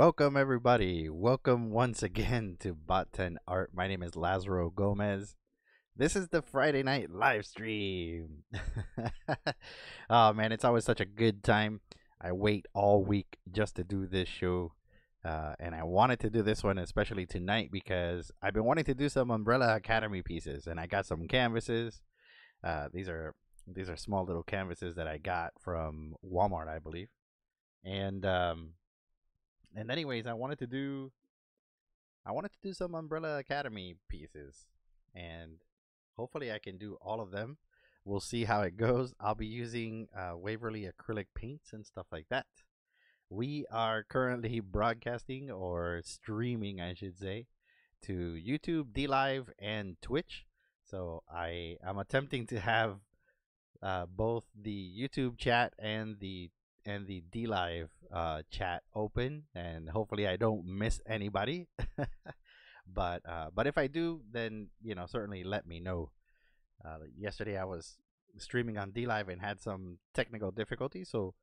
Welcome, everybody. Welcome once again to Bot 10 Art. My name is Lazaro Gomez. This is the Friday night live stream. oh, man, it's always such a good time. I wait all week just to do this show. Uh, and I wanted to do this one especially tonight because I've been wanting to do some Umbrella Academy pieces, and I got some canvases. Uh, these are these are small little canvases that I got from Walmart, I believe. And um, and anyways, I wanted to do I wanted to do some Umbrella Academy pieces and hopefully I can do all of them. We'll see how it goes. I'll be using uh, Waverly acrylic paints and stuff like that. We are currently broadcasting or streaming, I should say, to YouTube, DLive, and Twitch. So I am attempting to have uh, both the YouTube chat and the and the DLive uh, chat open, and hopefully I don't miss anybody. but uh, but if I do, then you know certainly let me know. Uh, yesterday I was streaming on D Live and had some technical difficulties, so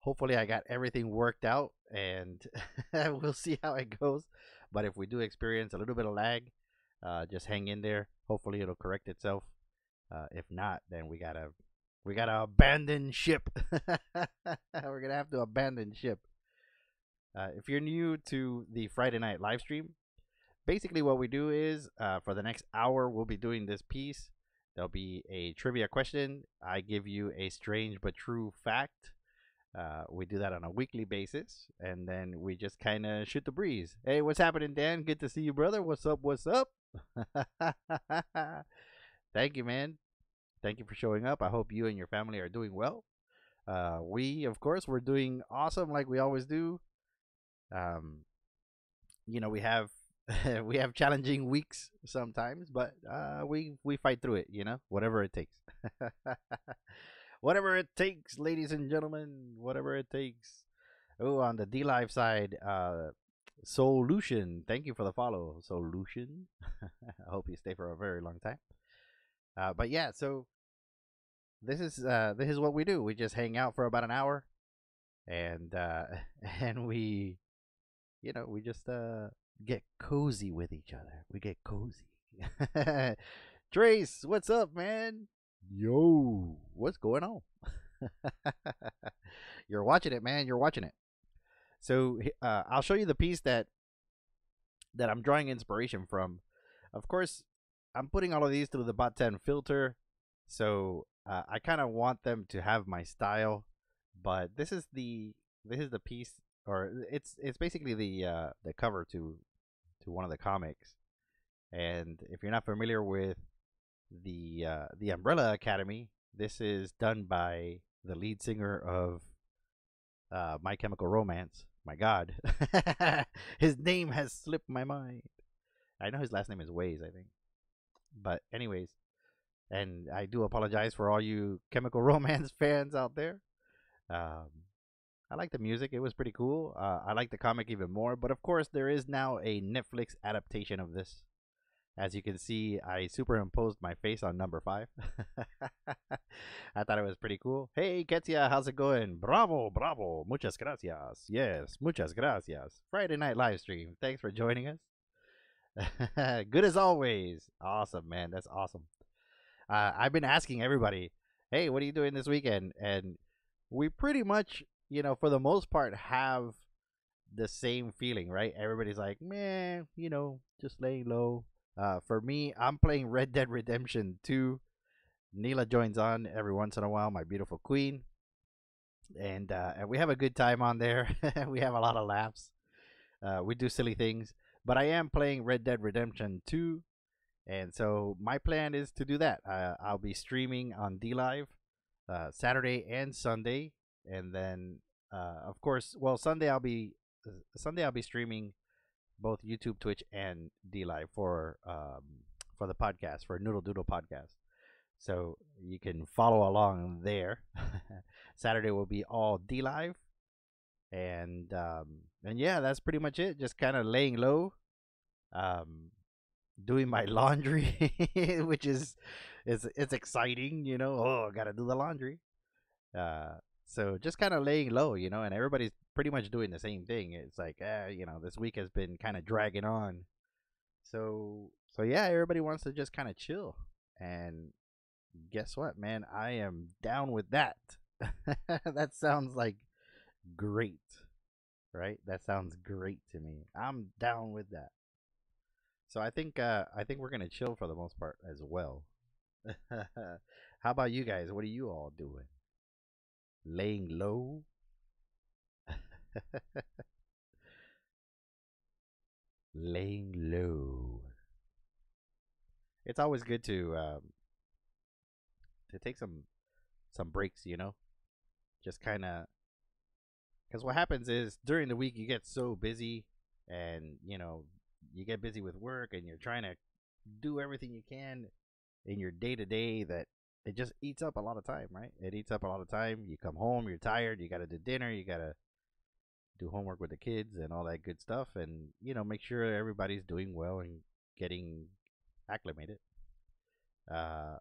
hopefully I got everything worked out, and we'll see how it goes. But if we do experience a little bit of lag, uh, just hang in there. Hopefully it'll correct itself. Uh, if not, then we gotta we gotta abandon ship. We're gonna have to abandon ship. Uh, if you're new to the Friday night live stream, basically what we do is uh, for the next hour we'll be doing this piece. There'll be a trivia question. I give you a strange but true fact. Uh, we do that on a weekly basis, and then we just kind of shoot the breeze. Hey, what's happening, Dan? Good to see you, brother. What's up? What's up? Thank you, man thank you for showing up. I hope you and your family are doing well. Uh, we, of course, we're doing awesome like we always do. Um, you know, we have we have challenging weeks sometimes, but uh, we we fight through it. You know, whatever it takes. whatever it takes, ladies and gentlemen. Whatever it takes. Oh, on the DLive side, uh, Solution. Thank you for the follow, Solution. I hope you stay for a very long time. Uh, but yeah, so this is uh, this is what we do. We just hang out for about an hour, and uh, and we, you know, we just uh, get cozy with each other. We get cozy. Trace, what's up, man? Yo, what's going on? You're watching it, man. You're watching it. So uh, I'll show you the piece that that I'm drawing inspiration from. Of course, I'm putting all of these through the Bot 10 filter. So uh, I kind of want them to have my style, but this is the this is the piece, or it's it's basically the uh, the cover to to one of the comics. And if you're not familiar with the uh, the Umbrella Academy, this is done by the lead singer of uh, My Chemical Romance. My God, his name has slipped my mind. I know his last name is Ways, I think. But anyways, and I do apologize for all you Chemical Romance fans out there. Um, I like the music; it was pretty cool. Uh, I like the comic even more. But of course, there is now a Netflix adaptation of this. As you can see, I superimposed my face on number five. I thought it was pretty cool. Hey, Ketia, how's it going? Bravo, bravo. Muchas gracias. Yes, muchas gracias. Friday night live stream. Thanks for joining us. Good as always. Awesome, man. That's awesome uh, I've been asking everybody, hey, what are you doing this weekend? And we pretty much, you know, for the most part, have the same feeling, right? Everybody's like, man, you know, just laying low. Uh, for me, I'm playing Red Dead Redemption 2. Neela joins on every once in a while, my beautiful queen. And, uh, and we have a good time on there. we have a lot of laughs. Uh, we do silly things. But I am playing Red Dead Redemption 2 and so my plan is to do that. Uh, I'll be streaming on DLive uh, Saturday and Sunday, and then uh, of course, well, Sunday I'll be uh, Sunday I'll be streaming both YouTube, Twitch, and DLive for um, for the podcast for Noodle Doodle podcast. So you can follow along there. Saturday will be all DLive, and um, and yeah, that's pretty much it. Just kind of laying low. Um, doing my laundry, which is it's it's exciting, you know. Oh, I gotta do the laundry. Uh, so just kind of laying low, you know, and everybody's pretty much doing the same thing. It's like, uh, you know, this week has been kind of dragging on. So, so yeah, everybody wants to just kind of chill. And guess what, man? I am down with that. that sounds like great, right? That sounds great to me. I'm down with that. So I think uh, I think we're gonna chill for the most part as well. How about you guys? What are you all doing? Laying low? Laying low. It's always good to um, to take some some breaks, you know. Just kind of because what happens is during the week you get so busy, and you know you get busy with work, and you're trying to do everything you can in your day to day that it just eats up a lot of time, right? It eats up a lot of time. You come home, you're tired, you got to do dinner, you got to do homework with the kids and all that good stuff and you know, make sure everybody's doing well and getting acclimated. Uh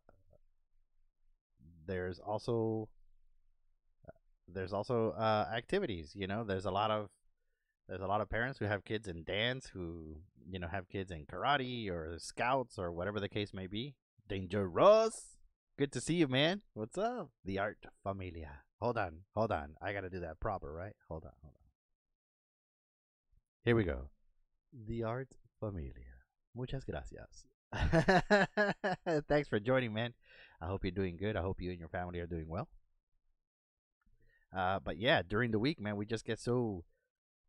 there's also there's also uh activities, you know, there's a lot of there's a lot of parents who have kids in dance who you know have kids in karate or scouts or whatever the case may be dangerous Good to see you, man. What's up? The Art Familia. Hold on, hold on. I gotta do that proper, right? Hold on, hold on. Here we go. The Art Familia. Muchas gracias. Thanks for joining, man. I hope you're doing good. I hope you and your family are doing well. Uh, but yeah, during the week, man, we just get so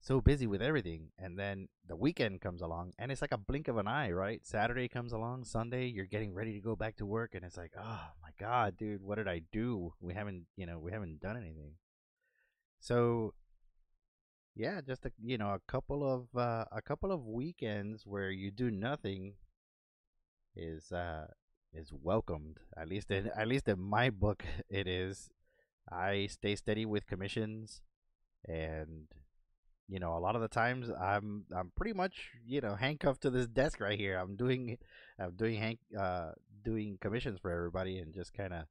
so busy with everything and then the weekend comes along and it's like a blink of an eye right? Saturday comes along sunday you're getting ready to go back to work and it's like oh my god dude what did i do? We haven't you know we haven't done anything. So yeah just a you know a couple of uh, a couple of weekends where you do nothing is uh is welcomed at least in at least in my book it is. I stay steady with commissions and you know, a lot of the times I'm I'm pretty much you know handcuffed to this desk right here. I'm doing I'm doing hank uh doing commissions for everybody and just kind of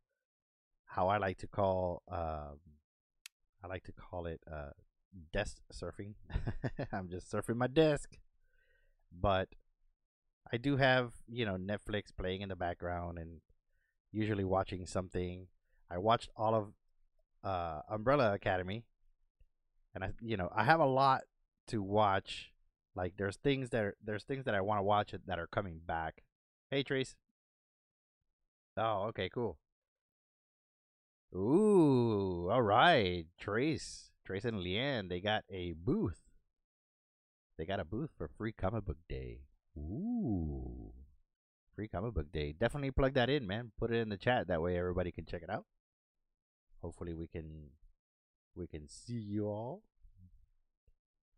how I like to call um I like to call it uh desk surfing. I'm just surfing my desk, but I do have you know Netflix playing in the background and usually watching something. I watched all of uh, Umbrella Academy and I you know I have a lot to watch. Like there's things that are, there's things that I want to watch that are coming back. Hey Trace. Oh, okay, cool. Ooh, all right. Trace, Trace and Leanne, they got a booth. They got a booth for free comic book day. Ooh, free comic book day. Definitely plug that in, man. Put it in the chat. That way everybody can check it out. Hopefully we can we can see you all.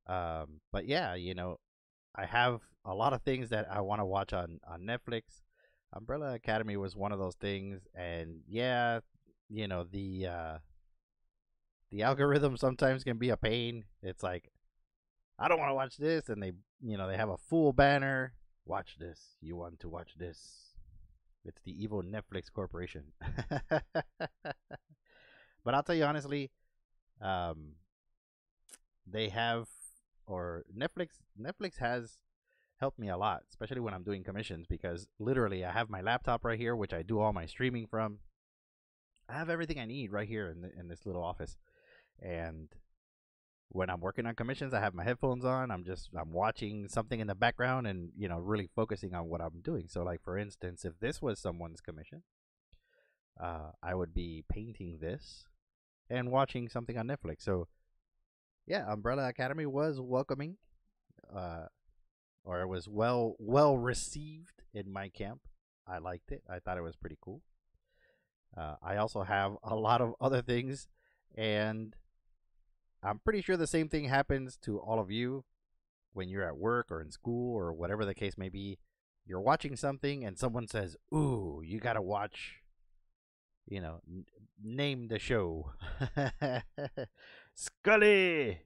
Um, but yeah, you know, I have a lot of things that I want to watch on on Netflix. Umbrella Academy was one of those things, and yeah, you know the uh, the algorithm sometimes can be a pain. It's like I don't want to watch this, and they you know they have a full banner. Watch this. You want to watch this? It's the evil Netflix corporation. but I'll tell you honestly, um, they have or Netflix Netflix has helped me a lot, especially when I'm doing commissions because literally I have my laptop right here, which I do all my streaming from. I have everything I need right here in the, in this little office, and when I'm working on commissions, I have my headphones on. I'm just I'm watching something in the background and you know really focusing on what I'm doing. So like for instance, if this was someone's commission, uh, I would be painting this and watching something on Netflix. So, yeah, Umbrella Academy was welcoming, uh, or it was well well received in my camp. I liked it. I thought it was pretty cool. Uh, I also have a lot of other things, and I'm pretty sure the same thing happens to all of you when you're at work or in school or whatever the case may be. You're watching something, and someone says, "Ooh, you gotta watch you know, name the show. Scully!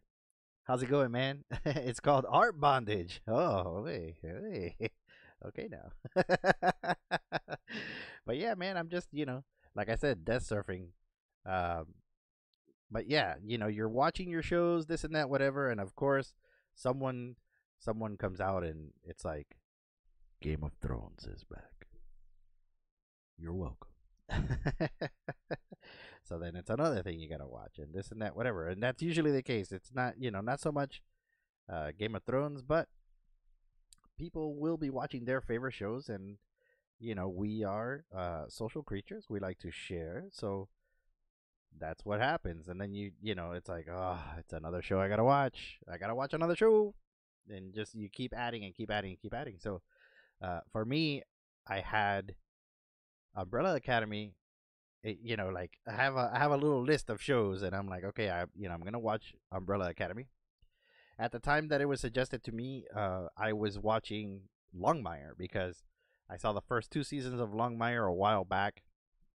How's it going, man? it's called Art Bondage. Oh, hey, hey. Okay, now. but yeah, man, I'm just, you know, like I said, desk surfing. Um, but yeah, you know, you're watching your shows, this and that, whatever, and of course, someone someone comes out and it's like Game of Thrones is back. You're welcome. so then it's another thing you gotta watch and this and that, whatever. And that's usually the case. It's not, you know, not so much uh, Game of Thrones, but people will be watching their favorite shows and you know we are uh, social creatures we like to share so that's what happens and then you you know it's like oh it's another show i gotta watch i gotta watch another show and just you keep adding and keep adding and keep adding so uh, for me i had umbrella academy it, you know like i have a i have a little list of shows and i'm like okay i you know i'm gonna watch umbrella academy at the time that it was suggested to me uh, i was watching longmire because i saw the first two seasons of longmire a while back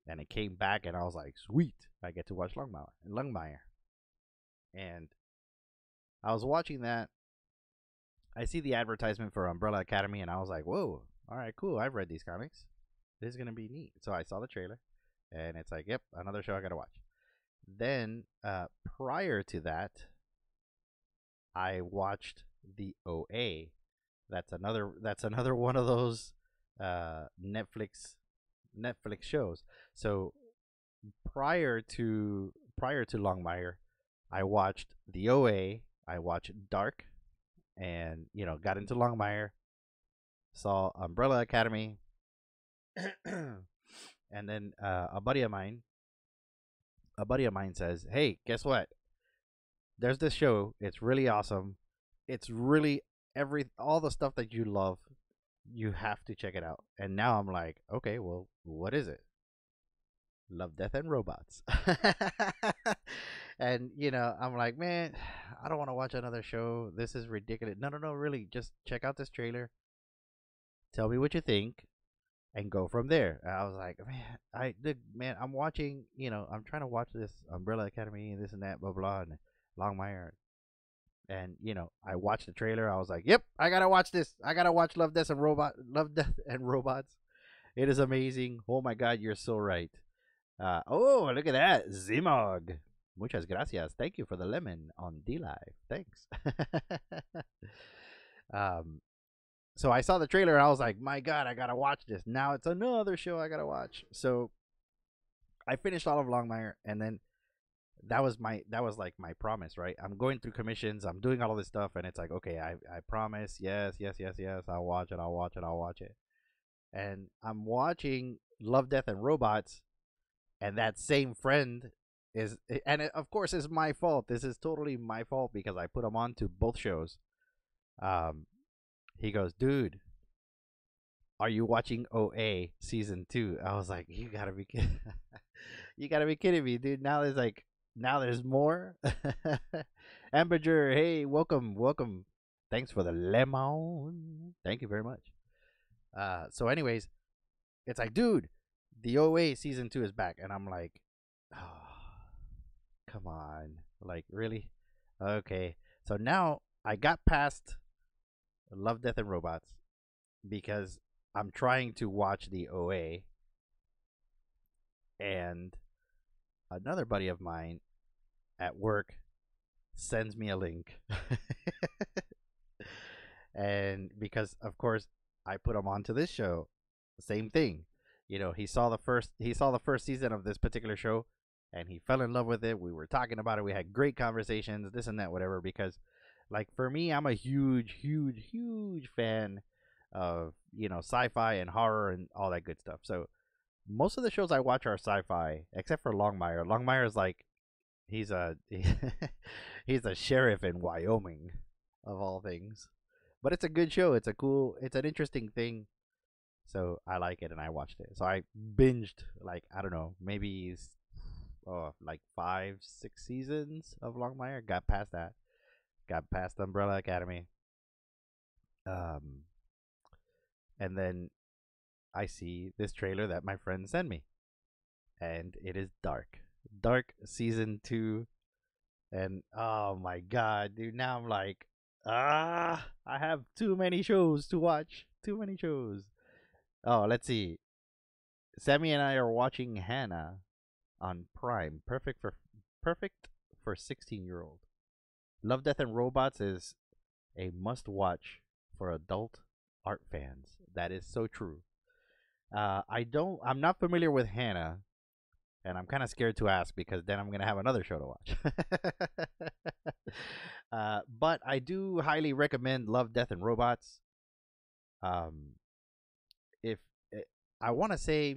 and it came back and i was like sweet I get to watch Lungmire. Longmire, And I was watching that. I see the advertisement for Umbrella Academy, and I was like, "Whoa! All right, cool. I've read these comics. This is gonna be neat." So I saw the trailer, and it's like, "Yep, another show I gotta watch." Then, uh, prior to that, I watched the OA. That's another. That's another one of those uh, Netflix Netflix shows. So prior to prior to Longmire, I watched the OA. I watched Dark, and you know got into Longmire. Saw Umbrella Academy, and then uh, a buddy of mine, a buddy of mine says, "Hey, guess what? There's this show. It's really awesome. It's really every all the stuff that you love. You have to check it out." And now I'm like, "Okay, well, what is it?" Love, Death, and Robots. and, you know, I'm like, man, I don't want to watch another show. This is ridiculous. No, no, no, really. Just check out this trailer. Tell me what you think and go from there. And I was like, man, I man, I'm watching, you know, I'm trying to watch this Umbrella Academy and this and that, blah, blah, and Longmire. And, you know, I watched the trailer. I was like, yep, I got to watch this. I got to watch Love, Death, and Robot, Love, Death, and Robots. It is amazing. Oh my God, you're so right. Uh, oh, look at that. Zimog. Muchas gracias. Thank you for the lemon on D Live. Thanks. um, so I saw the trailer and I was like, my God, I gotta watch this. Now it's another show I gotta watch. So I finished all of Longmire and then that was my that was like my promise, right? I'm going through commissions, I'm doing all of this stuff, and it's like, okay, I I promise, yes, yes, yes, yes, I'll watch it, I'll watch it, I'll watch it. And I'm watching Love, Death, and Robots and that same friend is and it, of course it's my fault this is totally my fault because i put him on to both shows um he goes dude are you watching oa season two? I was like you gotta be kidding you gotta be kidding me dude. Now there's like now there's more? Amberger hey welcome welcome. Thanks for the lemon. Thank you very much. Uh so anyways it's like dude the OA season two is back, and I'm like, oh, come on, like really? Okay, so now I got past Love, Death, and Robots because I'm trying to watch the OA, and another buddy of mine at work sends me a link. and because of course I put him onto this show, same thing. You know he saw the first he saw the first season of this particular show and he fell in love with it. We were talking about it. We had great conversations this and that whatever because like for me i'm a huge huge huge fan of you know sci-fi and horror and all that good stuff so most of the shows i watch are sci-fi except for longmire longmire is like he's a he's a sheriff in wyoming of all things but it's a good show it's a cool it's an interesting thing so I like it and I watched it. So I binged like I don't know, maybe oh, like five, six seasons of Longmire. Got past that. Got past Umbrella Academy. Um and then I see this trailer that my friend sent me. And it is Dark. Dark season 2 and oh my god, dude, now I'm like ah, I have too many shows to watch. Too many shows. Oh, let's see. Sammy and I are watching Hannah on Prime. Perfect for perfect for 16 year old. Love, Death, and Robots is a must watch for adult art fans. That is so true. Uh, I don't. I'm not familiar with Hannah, and I'm kind of scared to ask because then I'm gonna have another show to watch. uh, but I do highly recommend Love, Death, and Robots. Um, if eh, I want to say,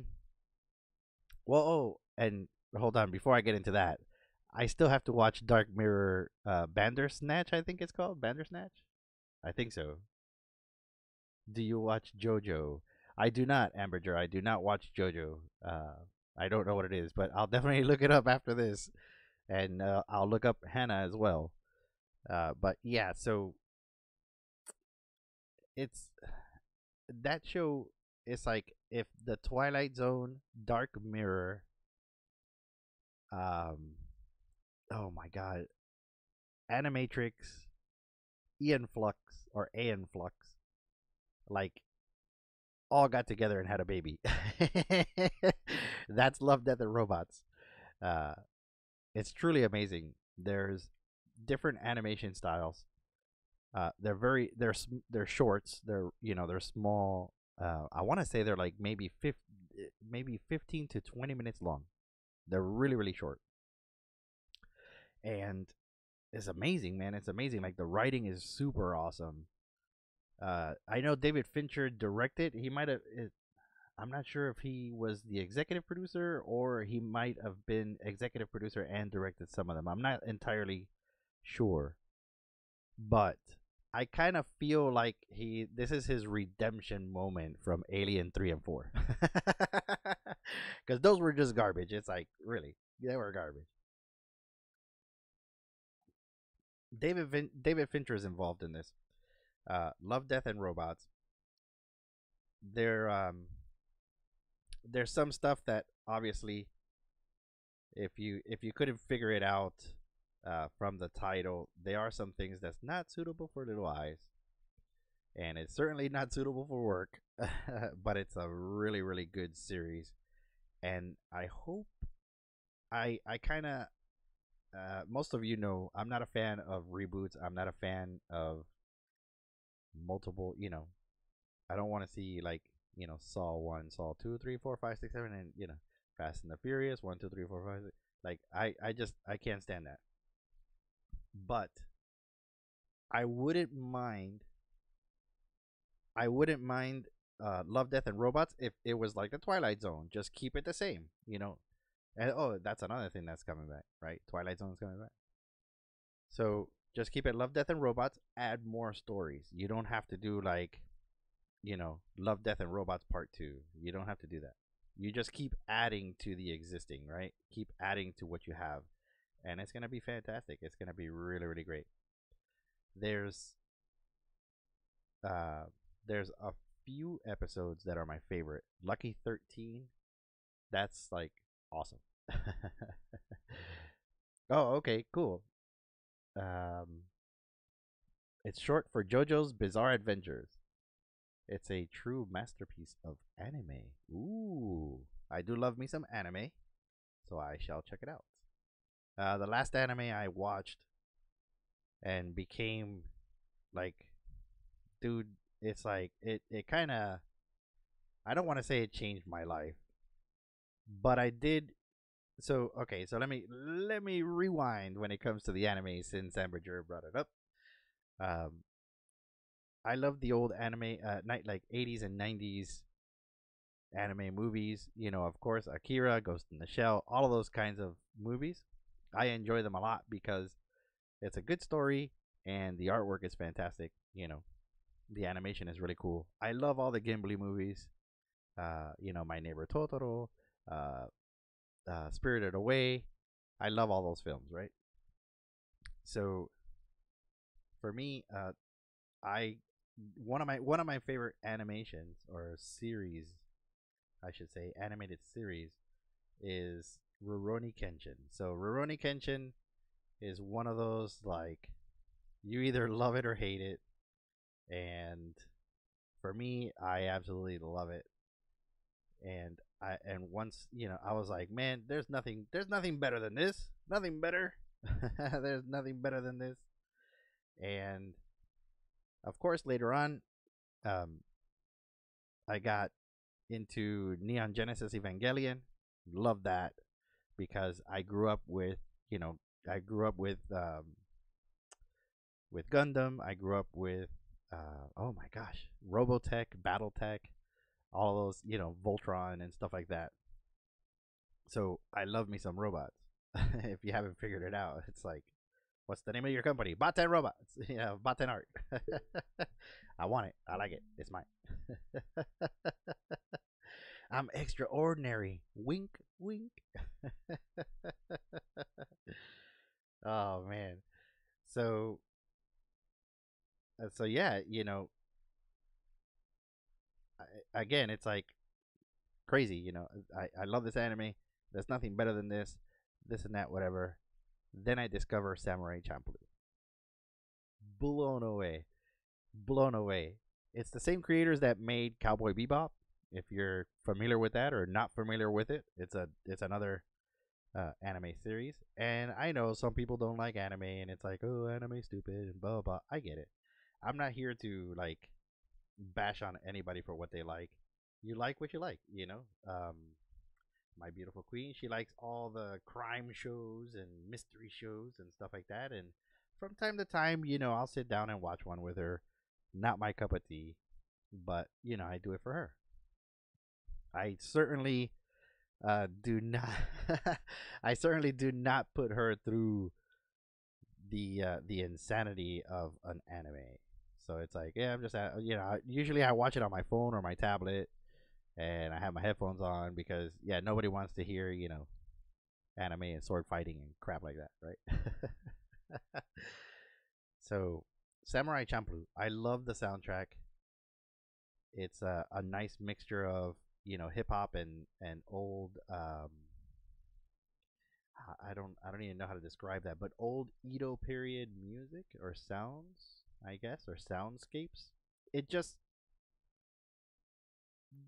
well, oh, and hold on, before I get into that, I still have to watch Dark Mirror, uh, Bandersnatch. I think it's called Bandersnatch. I think so. Do you watch JoJo? I do not, Amberger. I do not watch JoJo. Uh, I don't know what it is, but I'll definitely look it up after this, and uh, I'll look up Hannah as well. Uh, but yeah, so it's that show is like if the Twilight Zone, Dark Mirror, um, oh my god, Animatrix, Ian Flux or Aeon Flux, like all got together and had a baby. That's Love, Death, and Robots. Uh, it's truly amazing. There's different animation styles. Uh, they're very they're they're shorts. They're you know they're small. Uh, I want to say they're like maybe 50, maybe 15 to 20 minutes long. They're really really short. And it's amazing, man. It's amazing. Like the writing is super awesome. Uh, I know David Fincher directed. He might have. I'm not sure if he was the executive producer or he might have been executive producer and directed some of them. I'm not entirely sure, but I kind of feel like he this is his redemption moment from Alien 3 and 4. Cuz those were just garbage. It's like, really, they were garbage. David Vin- David Fincher is involved in this. Uh, Love, Death, and Robots. There, um, there's some stuff that obviously, if you if you couldn't figure it out uh, from the title, there are some things that's not suitable for little eyes, and it's certainly not suitable for work. but it's a really really good series, and I hope I I kind of uh, most of you know I'm not a fan of reboots. I'm not a fan of multiple. You know, I don't want to see like you know Saw one, Saw two, three, four, five, six, seven, and you know Fast and the Furious one, two, three, four, five. Six. Like I I just I can't stand that. But I wouldn't mind. I wouldn't mind uh, Love, Death, and Robots if it was like the Twilight Zone. Just keep it the same, you know. And oh, that's another thing that's coming back, right? Twilight Zone is coming back. So just keep it Love, Death, and Robots. Add more stories. You don't have to do like, you know, Love, Death, and Robots Part Two. You don't have to do that. You just keep adding to the existing, right? Keep adding to what you have, and it's gonna be fantastic. It's gonna be really, really great. There's, uh, there's a few episodes that are my favorite. Lucky Thirteen. That's like awesome. oh, okay, cool. Um, it's short for JoJo's Bizarre Adventures. It's a true masterpiece of anime. Ooh, I do love me some anime, so I shall check it out. Uh, the last anime I watched and became like, dude, it's like it. It kind of. I don't want to say it changed my life, but I did so okay, so let me let me rewind when it comes to the anime since Amberger brought it up. Um, I love the old anime, uh, night like '80s and '90s anime movies. You know, of course, Akira, Ghost in the Shell, all of those kinds of movies. I enjoy them a lot because it's a good story and the artwork is fantastic. You know, the animation is really cool. I love all the Ghibli movies. Uh, you know, My Neighbor Totoro, uh, uh, Spirited Away. I love all those films, right? So for me, uh, I one of my one of my favorite animations or series, I should say, animated series, is Rurouni Kenshin. So Rurouni Kenshin is one of those like you either love it or hate it, and for me, I absolutely love it. And I and once you know I was like, man, there's nothing there's nothing better than this. Nothing better. There's nothing better than this. And of course, later on, um, I got into Neon Genesis Evangelion. Love that because I grew up with, you know, I grew up with um, with Gundam. I grew up with, uh, oh my gosh, Robotech, BattleTech, all those, you know, Voltron and stuff like that. So I love me some robots. if you haven't figured it out, it's like, what's the name of your company? Bot 10 Robots. yeah, Bot 10 Art. I want it. I like it. It's mine. I'm extraordinary. Wink, wink. oh man. So uh, so yeah, you know, I, again, it's like crazy, you know. I I love this anime. There's nothing better than this, this and that, whatever. Then I discover Samurai Champloo. Blown away, blown away. It's the same creators that made Cowboy Bebop. If you're familiar with that or not familiar with it, it's a it's another uh, anime series. And I know some people don't like anime, and it's like, oh, anime stupid and blah blah. I get it. I'm not here to like bash on anybody for what they like. You like what you like, you know. Um, my beautiful queen, she likes all the crime shows and mystery shows and stuff like that. And from time to time, you know, I'll sit down and watch one with her. Not my cup of tea, but you know, I do it for her. I certainly uh, do not. I certainly do not put her through the uh, the insanity of an anime. So it's like, yeah, I'm just, at, you know, usually I watch it on my phone or my tablet, and I have my headphones on because, yeah, nobody wants to hear, you know, anime and sword fighting and crap like that, right? so, Samurai Champloo, I love the soundtrack. It's a, a nice mixture of, you know, hip hop and and old. Um, I don't I don't even know how to describe that, but old Edo period music or sounds I guess, or soundscapes. It just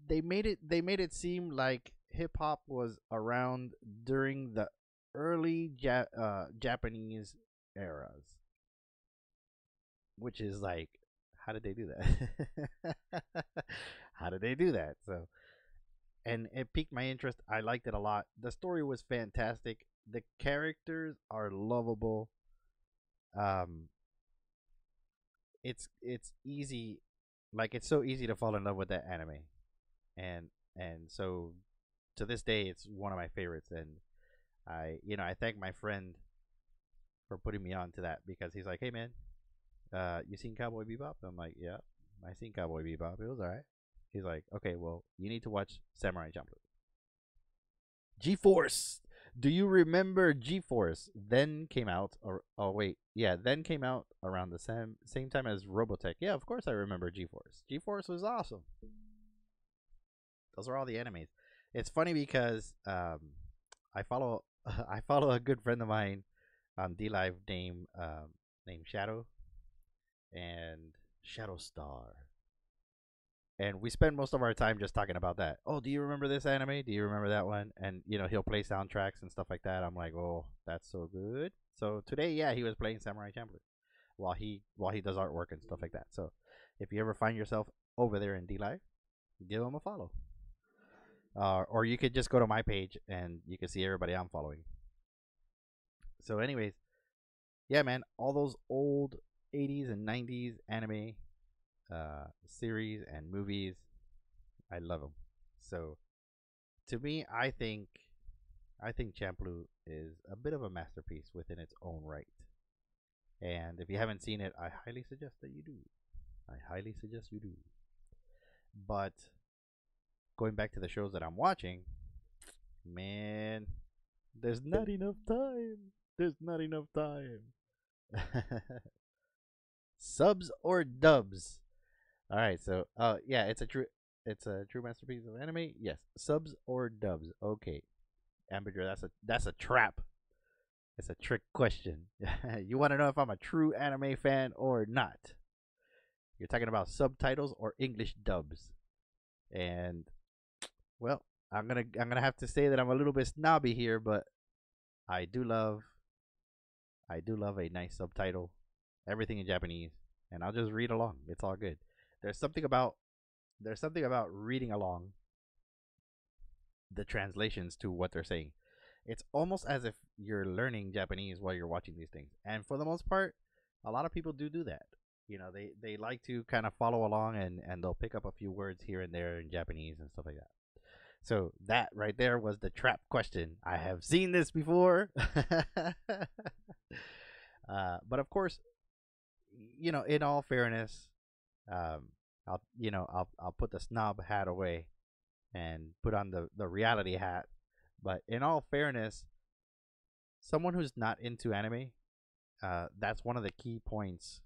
they made it they made it seem like hip hop was around during the early ja- uh, Japanese eras, which is like, how did they do that? how did they do that? So, and it piqued my interest. I liked it a lot. The story was fantastic. The characters are lovable. Um, it's it's easy like it's so easy to fall in love with that anime. And and so to this day it's one of my favorites and i you know i thank my friend for putting me on to that because he's like hey man uh you seen cowboy bebop? I'm like yeah i seen cowboy bebop. It was all right. He's like okay well you need to watch samurai champloo. G-force do you remember G-Force? Then came out, or oh wait, yeah, then came out around the same same time as Robotech. Yeah, of course I remember G-Force. G-Force was awesome. Those are all the enemies. It's funny because um, I follow I follow a good friend of mine on D Live named um, named Shadow and Shadow Star and we spend most of our time just talking about that. Oh, do you remember this anime? Do you remember that one? And you know, he'll play soundtracks and stuff like that. I'm like, oh, that's so good. So today, yeah, he was playing Samurai Champloo while he while he does artwork and stuff like that. So if you ever find yourself over there in DLive, give him a follow. Uh, or you could just go to my page and you can see everybody I'm following. So, anyways, yeah, man, all those old 80s and 90s anime uh, series and movies. I love them. So, to me, I think I think Champloo is a bit of a masterpiece within its own right. And if you haven't seen it, I highly suggest that you do. I highly suggest you do. But going back to the shows that I'm watching, man, there's not enough time. There's not enough time. Subs or dubs? All right, so uh yeah, it's a true it's a true masterpiece of anime. Yes, subs or dubs. Okay, Ambidra, that's a that's a trap. It's a trick question. you want to know if I'm a true anime fan or not? You're talking about subtitles or English dubs, and well, I'm gonna I'm gonna have to say that I'm a little bit snobby here, but I do love I do love a nice subtitle, everything in Japanese, and I'll just read along. It's all good. There's something about there's something about reading along the translations to what they're saying. It's almost as if you're learning Japanese while you're watching these things. And for the most part, a lot of people do do that. You know, they they like to kind of follow along and and they'll pick up a few words here and there in Japanese and stuff like that. So that right there was the trap question. I have seen this before. uh, but of course, you know, in all fairness, um, I'll you know I'll I'll put the snob hat away and put on the the reality hat. But in all fairness, someone who's not into anime, uh, that's one of the key points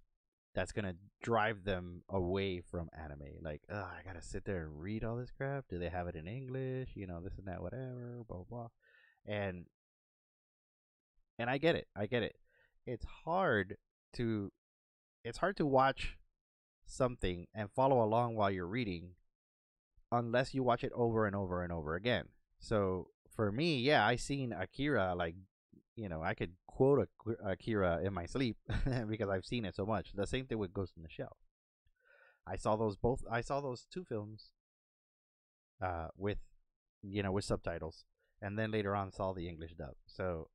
that's gonna drive them away from anime. Like, oh, I gotta sit there and read all this crap. Do they have it in English? You know, this and that, whatever, blah blah. blah. And and I get it. I get it. It's hard to it's hard to watch something and follow along while you're reading unless you watch it over and over and over again. So for me, yeah, I seen Akira like you know, I could quote Akira in my sleep because I've seen it so much. The same thing with Ghost in the Shell. I saw those both. I saw those two films uh, with, you know, with subtitles, and then later on saw the English dub. So,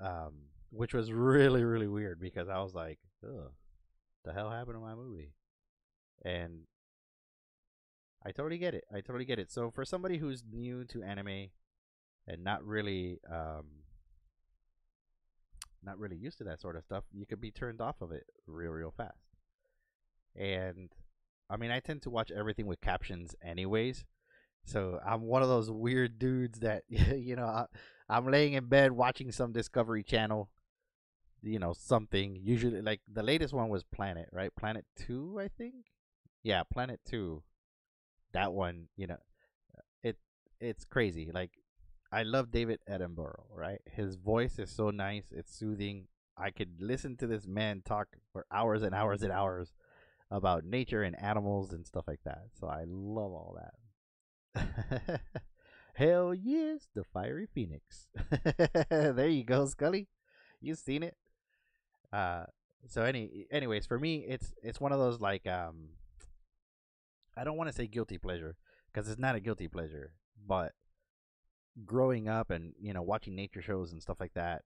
um, which was really really weird because I was like, "Ugh, the hell happened to my movie?" And I totally get it. I totally get it. So for somebody who's new to anime and not really um, not really used to that sort of stuff, you could be turned off of it real, real fast. And I mean, I tend to watch everything with captions, anyways. So I'm one of those weird dudes that you know I, I'm laying in bed watching some Discovery Channel, you know something. Usually, like the latest one was Planet, right? Planet Two, I think. Yeah, Planet Two. That one, you know, it it's crazy. Like I love David Attenborough, right? His voice is so nice, it's soothing. I could listen to this man talk for hours and hours and hours about nature and animals and stuff like that. So I love all that. Hell yes, the fiery phoenix. there you go, Scully. You've seen it. Uh so any anyways, for me it's it's one of those like um I don't want to say guilty pleasure because it's not a guilty pleasure, but growing up and you know watching nature shows and stuff like that,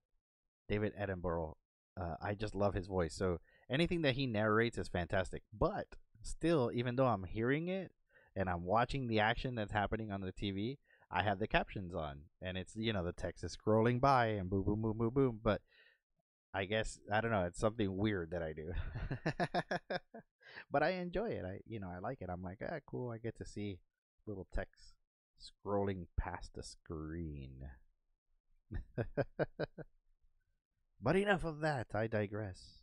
David Attenborough, uh, I just love his voice. So anything that he narrates is fantastic. But still, even though I'm hearing it and I'm watching the action that's happening on the TV, I have the captions on, and it's you know the text is scrolling by and boom, boom, boom, boom, boom. But I guess I don't know. It's something weird that I do, but I enjoy it. I you know I like it. I'm like ah cool. I get to see little text scrolling past the screen. but enough of that. I digress.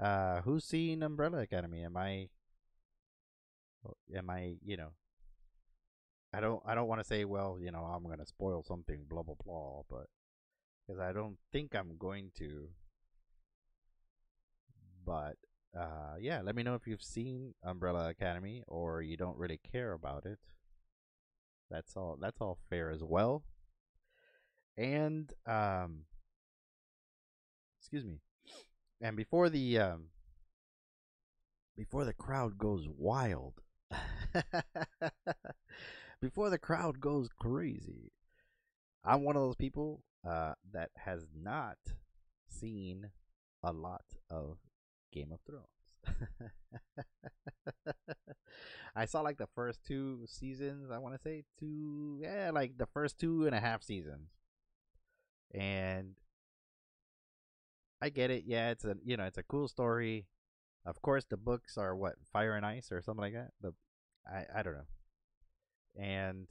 Uh, who's seen Umbrella Academy? Am I? Am I? You know. I don't. I don't want to say. Well, you know, I'm gonna spoil something. Blah blah blah. But because I don't think I'm going to. But uh, yeah, let me know if you've seen Umbrella Academy or you don't really care about it. That's all. That's all fair as well. And um, excuse me. And before the um, before the crowd goes wild, before the crowd goes crazy, I'm one of those people uh, that has not seen a lot of Game of Thrones. I saw like the first two seasons. I want to say two, yeah, like the first two and a half seasons, and I get it. Yeah, it's a you know it's a cool story. Of course, the books are what Fire and Ice or something like that. The I I don't know, and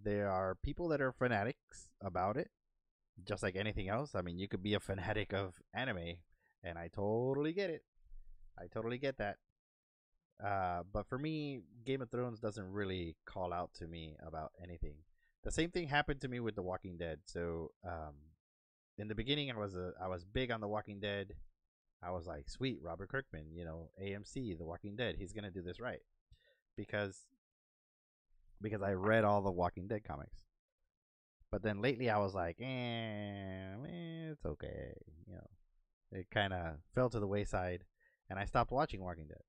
there are people that are fanatics about it, just like anything else. I mean, you could be a fanatic of anime, and I totally get it. I totally get that. Uh, but for me, Game of Thrones doesn't really call out to me about anything. The same thing happened to me with The Walking Dead. So, um, in the beginning, I was a, I was big on The Walking Dead. I was like, sweet, Robert Kirkman, you know, AMC, The Walking Dead, he's gonna do this right, because because I read all the Walking Dead comics. But then lately I was like, eh, eh it's okay. You know, it kind of fell to the wayside, and I stopped watching Walking Dead.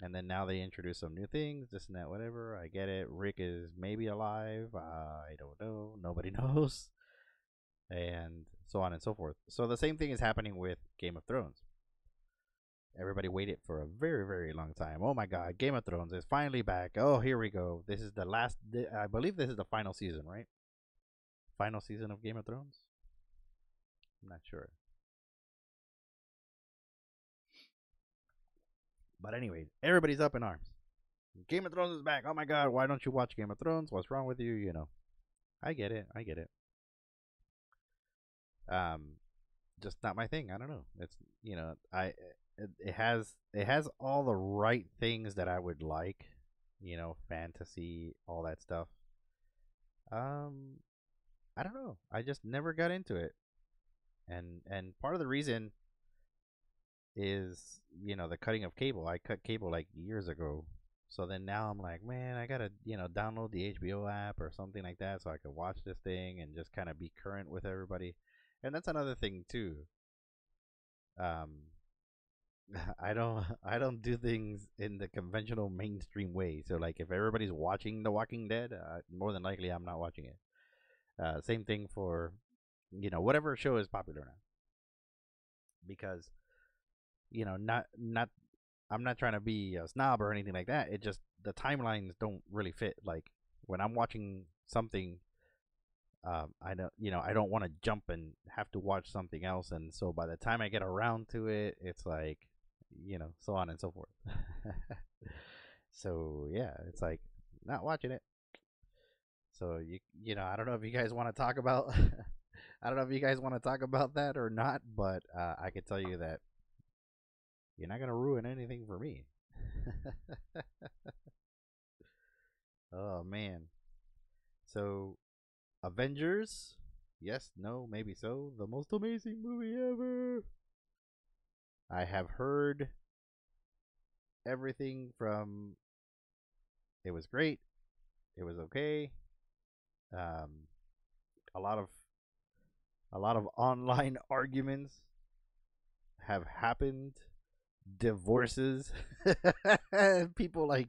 And then now they introduce some new things, this and that, whatever. I get it. Rick is maybe alive. Uh, I don't know. Nobody knows. And so on and so forth. So the same thing is happening with Game of Thrones. Everybody waited for a very, very long time. Oh my God, Game of Thrones is finally back. Oh, here we go. This is the last. I believe this is the final season, right? Final season of Game of Thrones. I'm not sure. But anyway, everybody's up in arms. Game of Thrones is back. Oh my God, why don't you watch Game of Thrones? What's wrong with you? You know, I get it. I get it. Um, just not my thing. I don't know. It's you know, I it, it has it has all the right things that I would like. You know, fantasy, all that stuff. Um, I don't know. I just never got into it, and and part of the reason is you know the cutting of cable. I cut cable like years ago, so then now I'm like, man, I gotta you know download the HBO app or something like that so I can watch this thing and just kind of be current with everybody. And that's another thing too. Um, I don't I don't do things in the conventional mainstream way. So like if everybody's watching The Walking Dead, uh, more than likely I'm not watching it. Uh, same thing for you know whatever show is popular now. Because you know not not I'm not trying to be a snob or anything like that. It just the timelines don't really fit. Like when I'm watching something um, I don't, you know, I don't want to jump and have to watch something else, and so by the time I get around to it, it's like, you know, so on and so forth. so yeah, it's like not watching it. So you, you know, I don't know if you guys want to talk about, I don't know if you guys want to talk about that or not, but uh, I can tell you that you're not gonna ruin anything for me. oh man. So Avengers? Yes, no, maybe so. The most amazing movie ever. I have heard everything from it was great, it was okay. Um, a lot of a lot of online arguments have happened. Divorces, people like,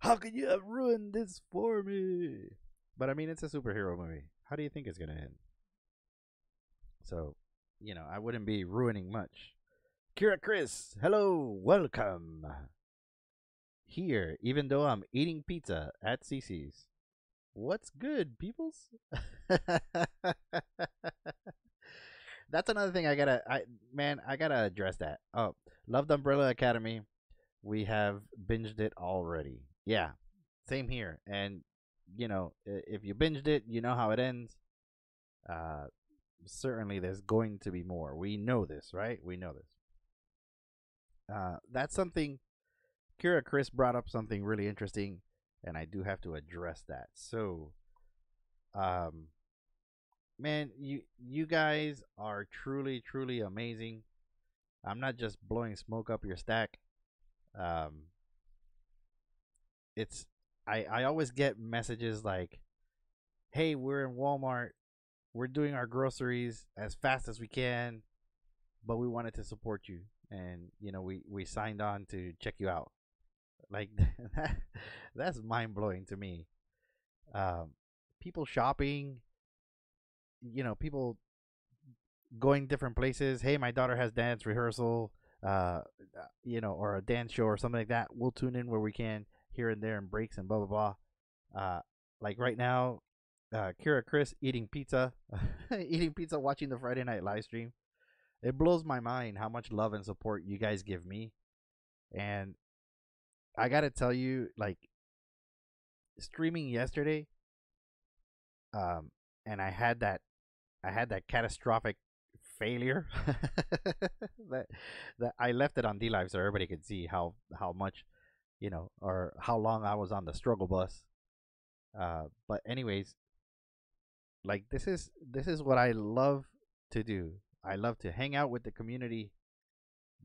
how could you have ruined this for me? But I mean, it's a superhero movie. How do you think it's gonna end? So, you know, I wouldn't be ruining much. Kira Chris, hello, welcome. Here, even though I'm eating pizza at Cici's. What's good, peoples? That's another thing I gotta I man, I gotta address that. Oh, Loved Umbrella Academy. We have binged it already. Yeah. Same here. And you know, if you binged it, you know how it ends. Uh, certainly, there's going to be more. We know this, right? We know this. Uh, that's something. Kira Chris brought up something really interesting, and I do have to address that. So, um, man, you you guys are truly, truly amazing. I'm not just blowing smoke up your stack. Um, it's I, I always get messages like, hey, we're in Walmart. We're doing our groceries as fast as we can, but we wanted to support you. And, you know, we, we signed on to check you out. Like, that, that's mind blowing to me. Um, people shopping, you know, people going different places. Hey, my daughter has dance rehearsal, uh, you know, or a dance show or something like that. We'll tune in where we can here and there and breaks and blah blah blah. Uh, like right now, uh, Kira Chris eating pizza, eating pizza, watching the Friday night live stream. It blows my mind how much love and support you guys give me, and I gotta tell you, like streaming yesterday, um, and I had that, I had that catastrophic failure that that I left it on DLive so everybody could see how how much you know, or how long I was on the struggle bus. Uh, but anyways, like this is this is what I love to do. I love to hang out with the community.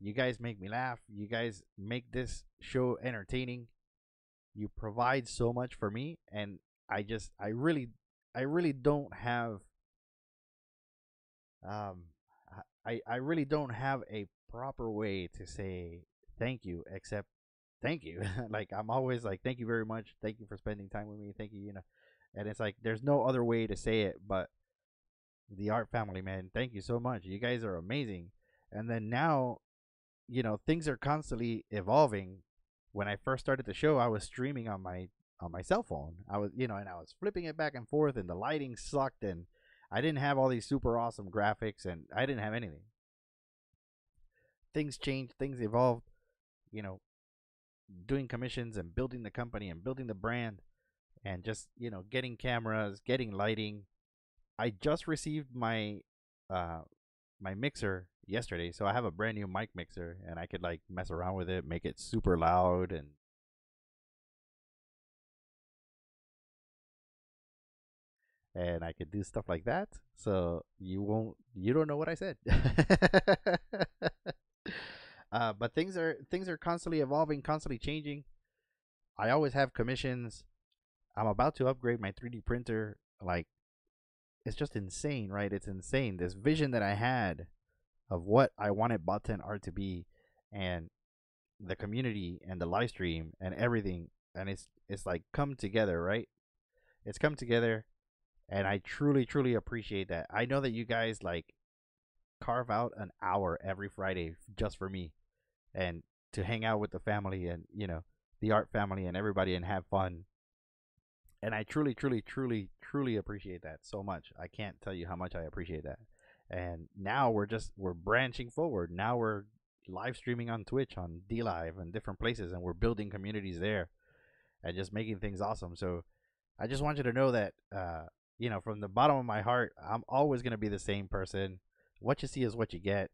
You guys make me laugh. You guys make this show entertaining. You provide so much for me, and I just I really I really don't have um I I really don't have a proper way to say thank you except thank you. like I'm always like thank you very much. Thank you for spending time with me. Thank you, you know. And it's like there's no other way to say it but the art family, man. Thank you so much. You guys are amazing. And then now, you know, things are constantly evolving. When I first started the show, I was streaming on my on my cell phone. I was, you know, and I was flipping it back and forth and the lighting sucked and I didn't have all these super awesome graphics and I didn't have anything. Things changed, things evolved, you know, doing commissions and building the company and building the brand and just, you know, getting cameras, getting lighting. I just received my uh my mixer yesterday, so I have a brand new mic mixer and I could like mess around with it, make it super loud and and I could do stuff like that. So you won't, you don't know what I said. uh, but things are things are constantly evolving, constantly changing. I always have commissions. I'm about to upgrade my 3D printer. Like, it's just insane, right? It's insane. This vision that I had of what I wanted 10 art to be, and the community and the live stream and everything, and it's it's like come together, right? It's come together and I truly, truly appreciate that. I know that you guys like carve out an hour every Friday just for me and to hang out with the family and, you know, the art family and everybody and have fun. And I truly, truly, truly, truly appreciate that so much. I can't tell you how much I appreciate that. And now we're just we're branching forward. Now we're live streaming on Twitch, on D Live, and different places, and we're building communities there, and just making things awesome. So, I just want you to know that uh, you know, from the bottom of my heart, I'm always going to be the same person. What you see is what you get.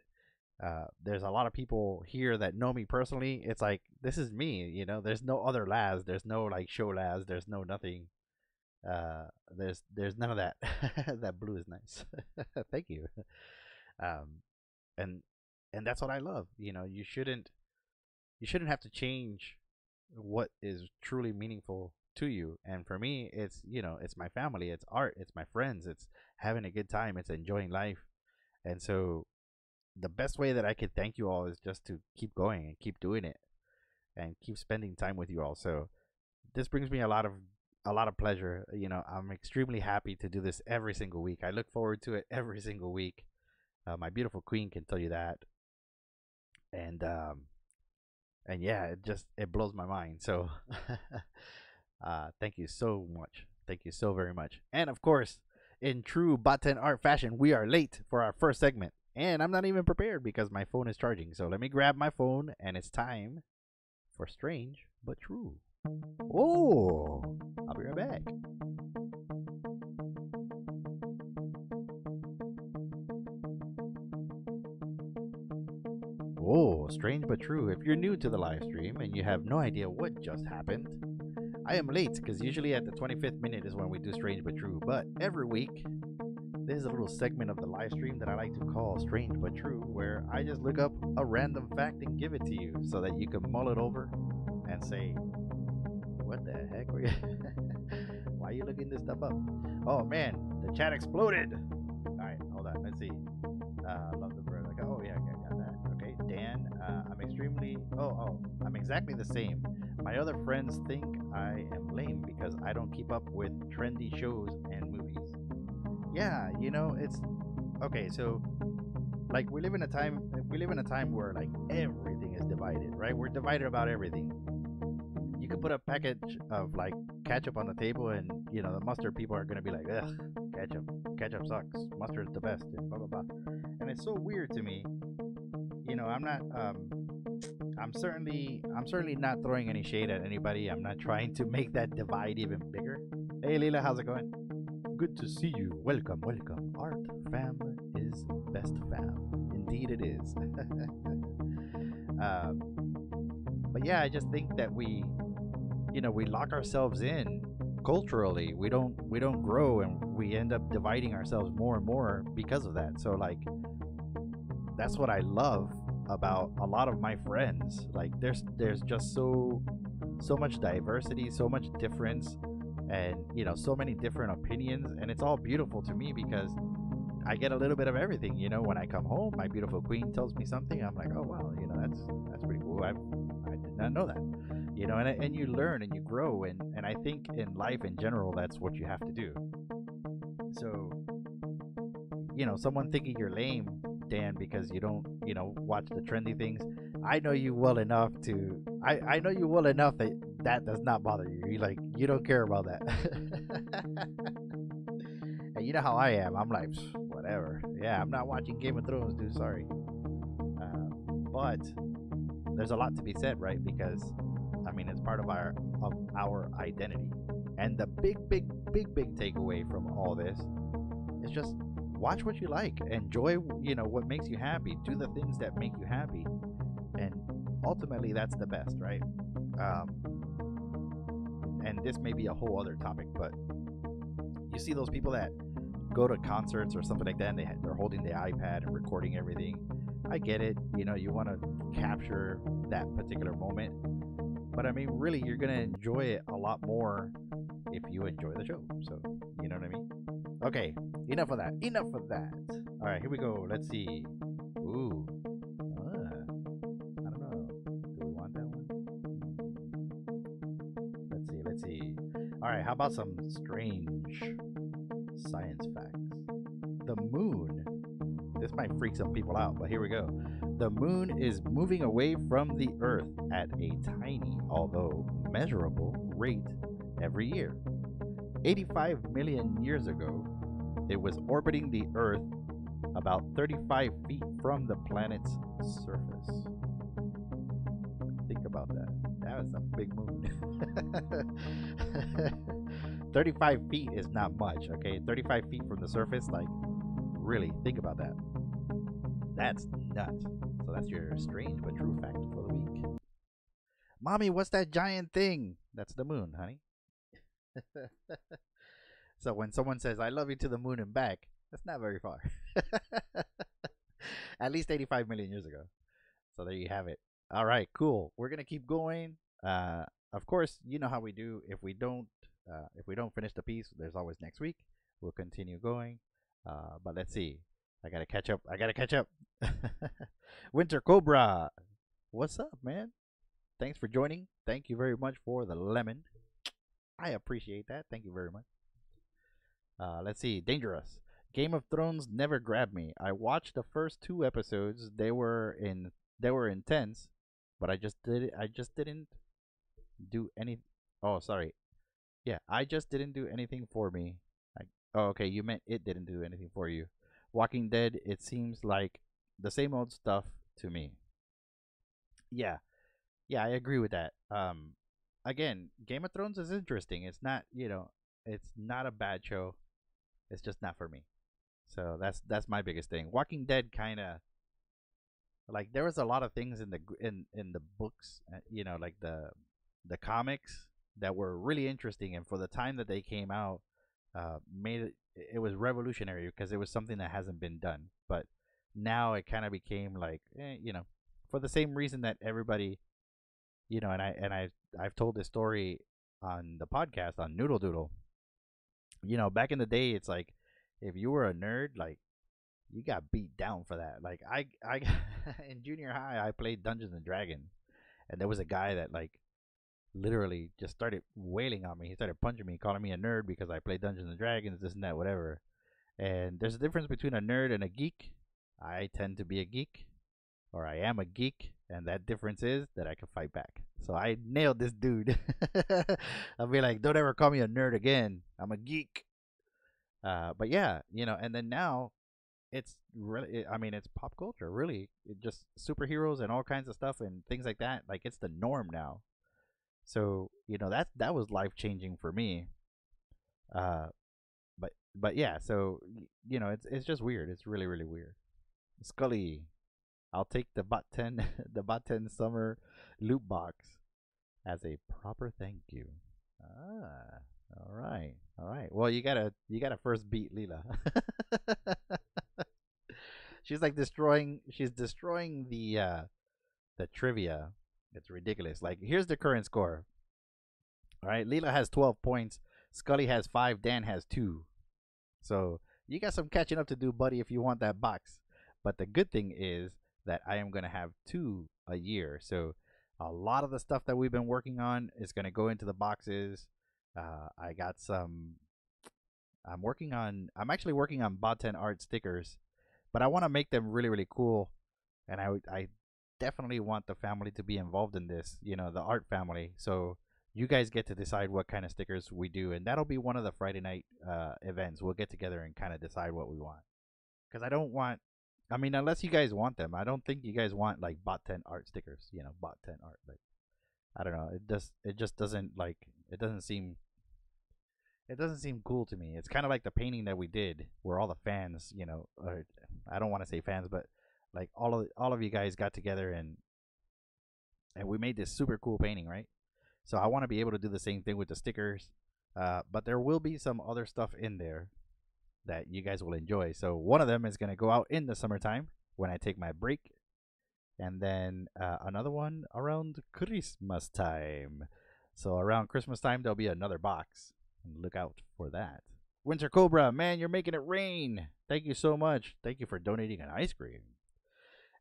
Uh, there's a lot of people here that know me personally. It's like this is me, you know. There's no other Laz. There's no like show Laz. There's no nothing. Uh, there's there's none of that. that blue is nice. Thank you. Um, and and that's what I love. You know, you shouldn't you shouldn't have to change what is truly meaningful to you. And for me, it's you know, it's my family, it's art, it's my friends, it's having a good time, it's enjoying life. And so the best way that I could thank you all is just to keep going and keep doing it and keep spending time with you all. So this brings me a lot of a lot of pleasure. You know, I'm extremely happy to do this every single week. I look forward to it every single week. Uh, my beautiful queen can tell you that. And um and yeah, it just it blows my mind. So Uh, thank you so much. Thank you so very much. And of course, in true 10 art fashion, we are late for our first segment. And I'm not even prepared because my phone is charging. So let me grab my phone and it's time for Strange but True. Oh, I'll be right back. Oh, strange but true. If you're new to the live stream and you have no idea what just happened, I am late because usually at the 25th minute is when we do Strange But True. But every week, there's a little segment of the live stream that I like to call Strange But True, where I just look up a random fact and give it to you so that you can mull it over and say, What the heck were you? Why are you looking this stuff up? Oh man, the chat exploded. All right, hold on. Let's see. Uh, love the bird. Like, oh yeah, I got that. Okay, Dan. Uh, I'm extremely. Oh, oh, I'm exactly the same. My other friends think I am lame because I don't keep up with trendy shows and movies. Yeah, you know, it's okay, so like we live in a time we live in a time where like everything is divided, right? We're divided about everything. You could put a package of like ketchup on the table and you know the mustard people are gonna be like, ugh, ketchup. Ketchup sucks. Mustard's the best and blah blah blah. And it's so weird to me. You know, I'm not um I'm certainly I'm certainly not throwing any shade at anybody. I'm not trying to make that divide even bigger. Hey Leila, how's it going? Good to see you. Welcome, welcome. Art fam is best fam. Indeed it is. um, but yeah, I just think that we you know, we lock ourselves in culturally. We don't we don't grow and we end up dividing ourselves more and more because of that. So like that's what I love about a lot of my friends. Like there's there's just so so much diversity, so much difference, and you know so many different opinions and it's all beautiful to me because I get a little bit of everything. You know, when I come home, my beautiful queen tells me something. I'm like, oh wow, you know, that's that's pretty cool. I I did not know that. You know, and and you learn and you grow, and and I think in life in general, that's what you have to do. So, you know, someone thinking you're lame, Dan, because you don't, you know, watch the trendy things. I know you well enough to. I I know you well enough that that does not bother you. You like you don't care about that. and you know how I am. I'm like whatever. Yeah, I'm not watching Game of Thrones, dude. Sorry. Uh, but there's a lot to be said, right? Because I mean, it's part of our of our identity. And the big, big, big, big takeaway from all this is just watch what you like, enjoy, you know, what makes you happy, do the things that make you happy, and ultimately, that's the best, right? Um, and this may be a whole other topic, but you see those people that go to concerts or something like that, and they they're holding the iPad and recording everything. I get it, you know, you want to capture that particular moment, but I mean, really, you're gonna enjoy it a lot more if you enjoy the show. So, you know what I mean? Okay, enough of that. Enough of that. All right, here we go. Let's see. Ooh. Ah, I don't know. Do we want that one? Let's see. Let's see. All right, how about some strange science facts? The moon. This might freak some people out, but here we go. The moon is moving away from the Earth at a tiny, although measurable, rate every year. 85 million years ago, it was orbiting the Earth about 35 feet from the planet's surface. Think about that. That was a big moon. 35 feet is not much, okay? 35 feet from the surface, like, really, think about that. That's nuts. So that's your strange but true fact for the week. Mommy, what's that giant thing? That's the moon, honey. so when someone says, I love you to the moon and back, that's not very far. At least 85 million years ago. So there you have it. All right, cool. We're going to keep going. Uh, of course, you know how we do. If we don't, uh, if we don't finish the piece, there's always next week. We'll continue going. Uh, but let's see. I gotta catch up. I gotta catch up. Winter Cobra, what's up, man? Thanks for joining. Thank you very much for the lemon. I appreciate that. Thank you very much. Uh, let's see. Dangerous. Game of Thrones never grabbed me. I watched the first two episodes. They were in they were intense, but I just did I just didn't do any. Oh, sorry. Yeah, I just didn't do anything for me. I, oh, okay. You meant it didn't do anything for you. Walking Dead. It seems like the same old stuff to me. Yeah, yeah, I agree with that. Um, again, Game of Thrones is interesting. It's not, you know, it's not a bad show. It's just not for me. So that's that's my biggest thing. Walking Dead kind of like there was a lot of things in the in in the books, uh, you know, like the the comics that were really interesting, and for the time that they came out, uh, made it it was revolutionary because it was something that hasn't been done. But now it kind of became like, eh, you know, for the same reason that everybody, you know, and I and I I've told this story on the podcast on Noodle Doodle. You know, back in the day, it's like if you were a nerd, like you got beat down for that. Like I, I in junior high, I played Dungeons and Dragons, and there was a guy that like literally just started wailing on me. He started punching me, calling me a nerd because I played Dungeons and Dragons, this and that, whatever. And there's a difference between a nerd and a geek. I tend to be a geek, or I am a geek, and that difference is that I can fight back. So I nailed this dude. I'll be like, don't ever call me a nerd again. I'm a geek. Uh, but yeah, you know, and then now it's really, I mean, it's pop culture, really. It just superheroes and all kinds of stuff and things like that. Like it's the norm now. So you know that that was life changing for me. Uh, but but yeah, so you know it's it's just weird. It's really really weird. Scully, I'll take the bot ten the bot ten summer loot box as a proper thank you. Ah, all right, all right. Well, you gotta you gotta first beat Leela. she's like destroying. She's destroying the uh, the trivia. It's ridiculous. Like here's the current score. All right, Leela has 12 points. Scully has five. Dan has two. So you got some catching up to do, buddy, if you want that box. But the good thing is that I am gonna have two a year. So a lot of the stuff that we've been working on is gonna go into the boxes. Uh, I got some. I'm working on. I'm actually working on Bot 10 art stickers, but I want to make them really, really cool. And I, I definitely want the family to be involved in this. You know, the art family. So you guys get to decide what kind of stickers we do, and that'll be one of the Friday night uh, events. We'll get together and kind of decide what we want. Because I don't want. I mean, unless you guys want them, I don't think you guys want like Bot 10 art stickers. You know, Bot 10 art. Like, I don't know. It just it just doesn't like it doesn't seem it doesn't seem cool to me. It's kind of like the painting that we did, where all the fans, you know, or, I don't want to say fans, but like all of all of you guys got together and and we made this super cool painting, right? So I want to be able to do the same thing with the stickers, uh, but there will be some other stuff in there that you guys will enjoy. So one of them is gonna go out in the summertime when I take my break, and then uh, another one around Christmas time. So around Christmas time there'll be another box look out for that. Winter Cobra, man, you're making it rain. Thank you so much. Thank you for donating an ice cream.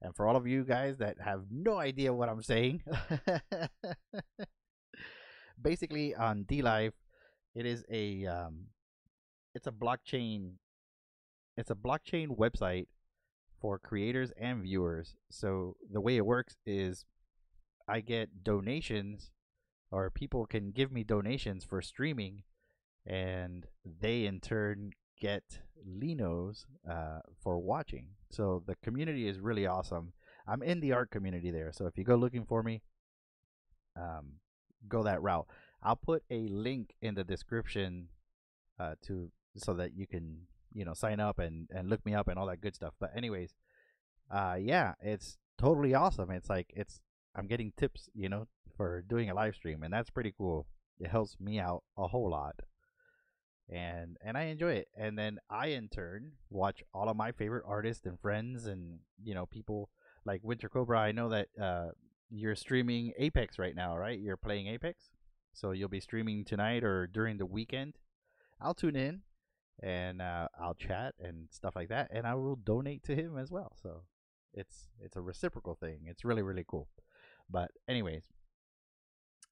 And for all of you guys that have no idea what I'm saying, basically on DLive, it is a um, it's a blockchain it's a blockchain website for creators and viewers. So the way it works is I get donations or people can give me donations for streaming and they in turn get Linos uh, for watching. So the community is really awesome. I'm in the art community there, so if you go looking for me, um, go that route. I'll put a link in the description uh, to so that you can you know sign up and and look me up and all that good stuff. But anyways, uh, yeah, it's totally awesome. It's like it's I'm getting tips, you know, for doing a live stream, and that's pretty cool. It helps me out a whole lot and and I enjoy it. And then I in turn watch all of my favorite artists and friends and you know people like Winter Cobra. I know that uh, you're streaming Apex right now, right? You're playing Apex, so you'll be streaming tonight or during the weekend. I'll tune in and uh, I'll chat and stuff like that, and I will donate to him as well. So it's it's a reciprocal thing. It's really really cool. But anyways,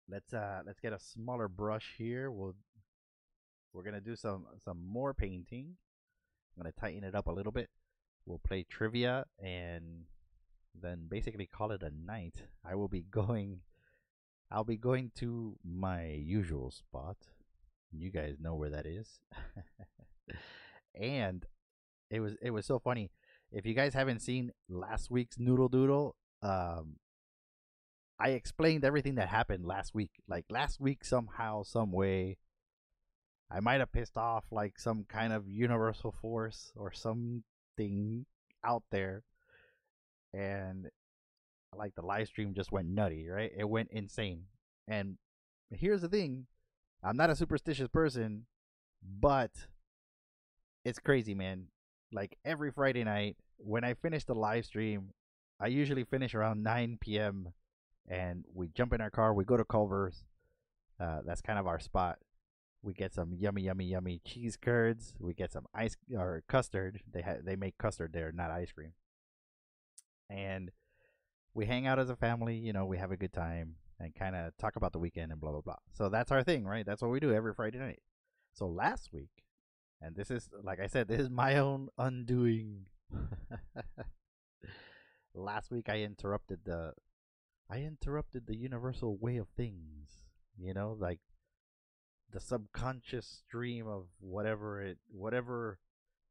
let's uh let's get a smaller brush here. We'll we're gonna do some some more painting. I'm gonna tighten it up a little bit. We'll play trivia and then basically call it a night. I will be going. I'll be going to my usual spot. You guys know where that is. and it was it was so funny. If you guys haven't seen last week's Noodle Doodle, um, I explained everything that happened last week. Like last week, somehow, some way, I might have pissed off like some kind of universal force or something out there, and like the live stream just went nutty, right? It went insane. And here's the thing I'm not a superstitious person, but it's crazy, man. Like every Friday night, when I finish the live stream, I usually finish around 9 p.m. and we jump in our car, we go to Culver's. Uh, that's kind of our spot. We get some yummy, yummy, yummy cheese curds. We get some ice or custard. They ha- they make custard there, not ice cream. And we hang out as a family. You know, we have a good time and kind of talk about the weekend and blah blah blah. So that's our thing, right? That's what we do every Friday night. So last week, and this is like I said, this is my own undoing. last week I interrupted the I interrupted the universal way of things. You know, like the subconscious stream of whatever it whatever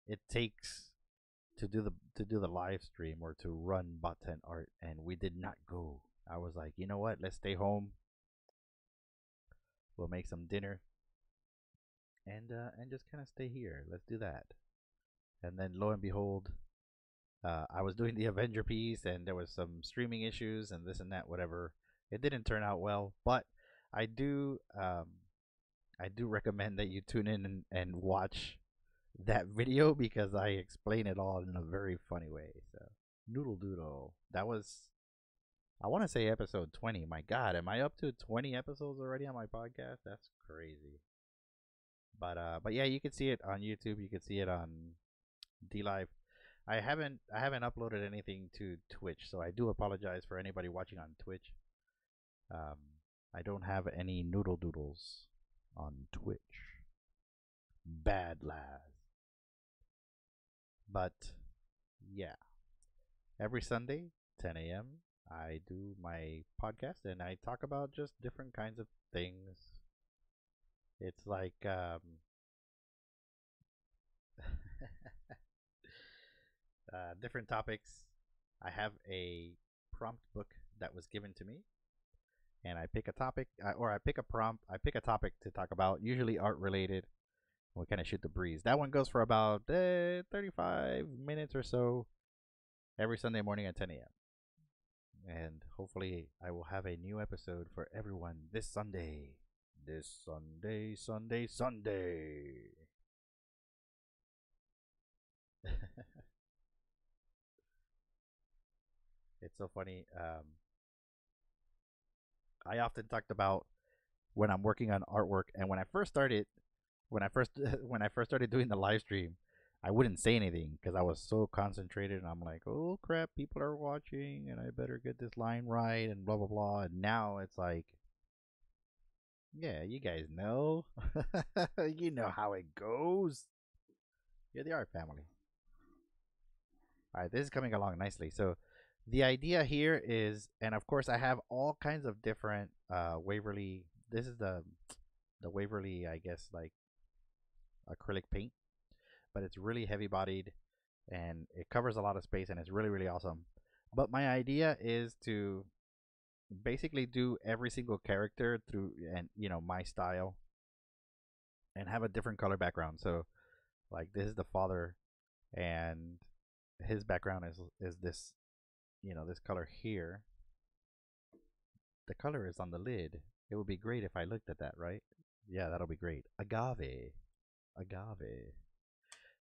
it takes to do the to do the live stream or to run 10 art and we did not go i was like you know what let's stay home we'll make some dinner and uh, and just kind of stay here let's do that and then lo and behold uh, i was doing the avenger piece and there was some streaming issues and this and that whatever it didn't turn out well but i do um, I do recommend that you tune in and, and watch that video because I explain it all in a very funny way. So, Noodle Doodle. That was, I want to say episode 20. My God, am I up to 20 episodes already on my podcast? That's crazy. But uh, but yeah, you can see it on YouTube. You can see it on D Live. I haven't I haven't uploaded anything to Twitch, so I do apologize for anybody watching on Twitch. Um, I don't have any noodle doodles on Twitch. Bad lads. But yeah, every Sunday, 10 a.m., I do my podcast and I talk about just different kinds of things. It's like um, uh, different topics. I have a prompt book that was given to me, and I pick a topic, uh, or I pick a prompt. I pick a topic to talk about, usually art related. We kind of shoot the breeze. That one goes for about uh, 35 minutes or so every Sunday morning at 10 a.m. And hopefully, I will have a new episode for everyone this Sunday. This Sunday, Sunday, Sunday. it's so funny. Um, I often talked about when I'm working on artwork, and when I first started, when I first when I first started doing the live stream, I wouldn't say anything because I was so concentrated, and I'm like, "Oh crap, people are watching, and I better get this line right," and blah blah blah. And now it's like, yeah, you guys know, you know how it goes. You're the art family. All right, this is coming along nicely. So the idea here is, and of course, I have all kinds of different uh, Waverly. This is the the Waverly, I guess, like acrylic paint, but it's really heavy bodied and it covers a lot of space and it's really really awesome. But my idea is to basically do every single character through and you know my style and have a different color background. So like this is the father and his background is is this you know this color here. The color is on the lid. It would be great if i looked at that right? Yeah that'll be great. Agave. Agave.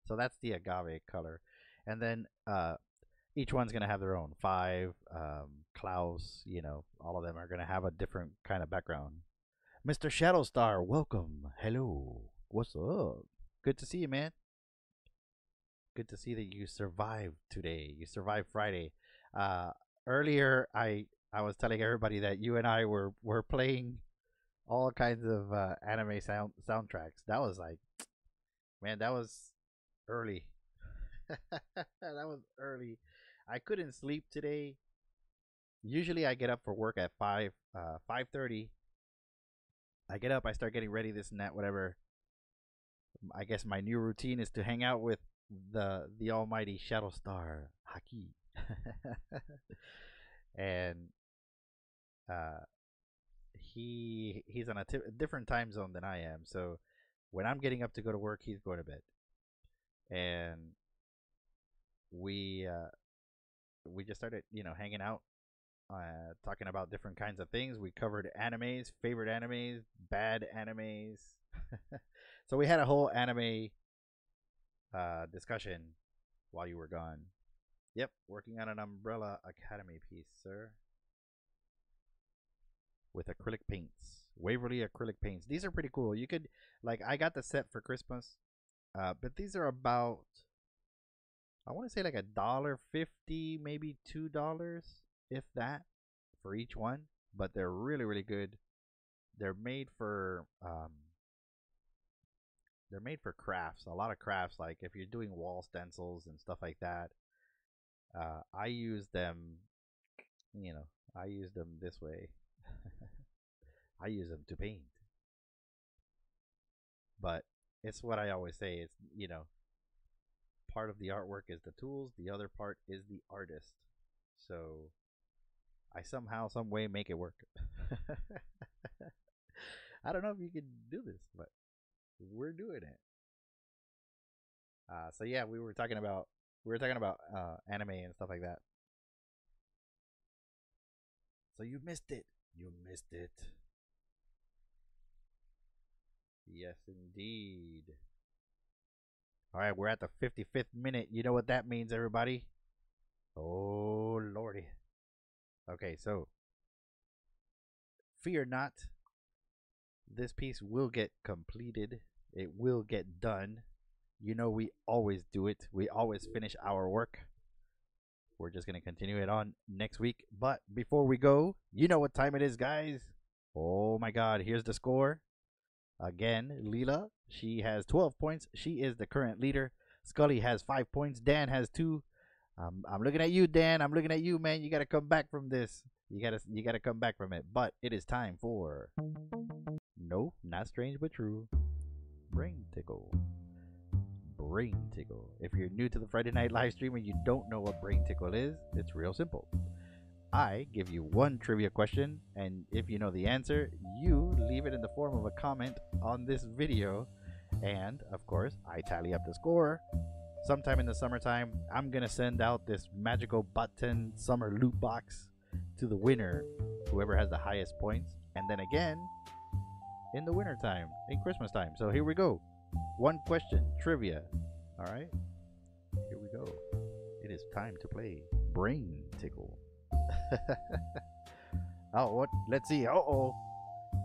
So that's the agave color. And then uh each one's going to have their own five um klaus you know all of them are going to have a different kind of background mr shadowstar welcome hello what's up good to see you man good to see that you survived today. You survived Friday. Uh, earlier, I I was telling everybody that you and I were were playing all kinds of uh, anime sound soundtracks. That was like, man, that was early. that was early. I couldn't sleep today. Usually, I get up for work at five uh, five thirty. I get up, I start getting ready, this and that, whatever. I guess my new routine is to hang out with the the almighty shadow star haki and uh he he's on a t- different time zone than i am so when i'm getting up to go to work he's going to bed and we uh we just started you know hanging out uh talking about different kinds of things we covered animes favorite animes bad animes so we had a whole anime uh, discussion while you were gone. Yep, working on an Umbrella Academy piece, sir. With acrylic paints. Waverly acrylic paints. These are pretty cool. You could, like, I got the set for Christmas. Uh, but these are about, I want to say like a dollar fifty, maybe two dollars, if that, for each one. But they're really, really good. They're made for um, they're made for crafts. A lot of crafts, like if you're doing wall stencils and stuff like that. Uh, I use them, you know, I use them this way. I use them to paint. But it's what I always say. It's you know, part of the artwork is the tools. The other part is the artist. So I somehow, some way make it work. I don't know if you can do this, but we're doing it. Uh, so yeah, we were talking about we were talking about uh, anime and stuff like that. So you missed it. You missed it. Yes, indeed. All right, we're at the 55th minute. You know what that means, everybody? Oh, lordy. Okay, so fear not this piece will get completed. It will get done. You know, we always do it. We always finish our work. We're just going to continue it on next week. But before we go, you know what time it is, guys. Oh my God, here's the score. Again, Leela, she has 12 points. She is the current leader. Scully has 5 points. Dan has 2. Um, I'm looking at you, Dan. I'm looking at you, man. You got to come back from this. You got to you got to come back from it. But it is time for No, not strange but true. Brain tickle. Brain tickle. If you're new to the Friday night live stream and you don't know what brain tickle is, it's real simple. I give you one trivia question, and if you know the answer, you leave it in the form of a comment on this video. And of course, I tally up the score. Sometime in the summertime, I'm gonna send out this magical Bot 10 summer loot box to the winner, whoever has the highest points. And then again, in the winter time, in Christmas time. So here we go. One question, trivia. All right, here we go. It is time to play Brain Tickle. oh, what? Let's see. Uh oh.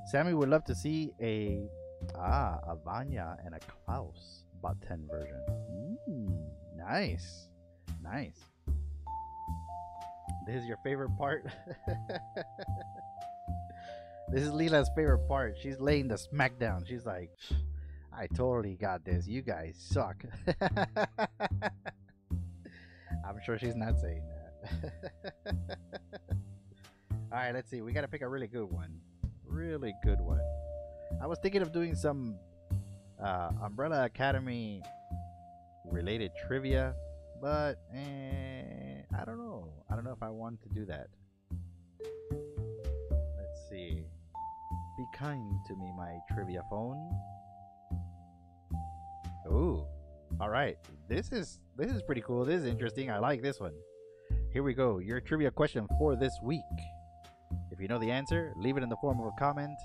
Sammy would love to see a ah a Vanya and a Klaus bot 10 version. Mm, nice, nice. This is your favorite part. this is Leela's favorite part. She's laying the smackdown. She's like, I totally got this. You guys suck. I'm sure she's not saying that. All right, let's see. We got to pick a really good one. Really good one. I was thinking of doing some uh, Umbrella Academy related trivia, but eh, I don't know. I don't know if I want to do that. Let's see. Be kind to me, my trivia phone. Ooh. All right. This is this is pretty cool. This is interesting. I like this one. Here we go. Your trivia question for this week. If you know the answer, leave it in the form of a comment.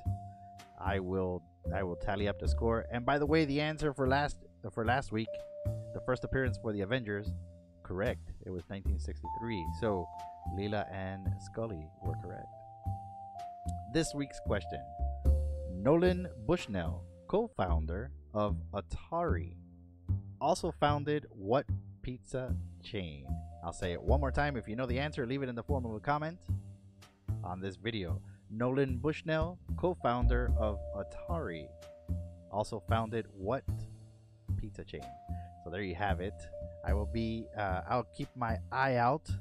I will I will tally up the score. And by the way, the answer for last for last week, the first appearance for the Avengers, correct. It was 1963. So Leela and Scully were correct. This week's question. Nolan Bushnell, co-founder of Atari, also founded what pizza chain? I'll say it one more time. If you know the answer, leave it in the form of a comment on this video. Nolan Bushnell, co-founder of Atari, also founded what pizza chain? So there you have it. I will be. Uh, I'll keep my eye out,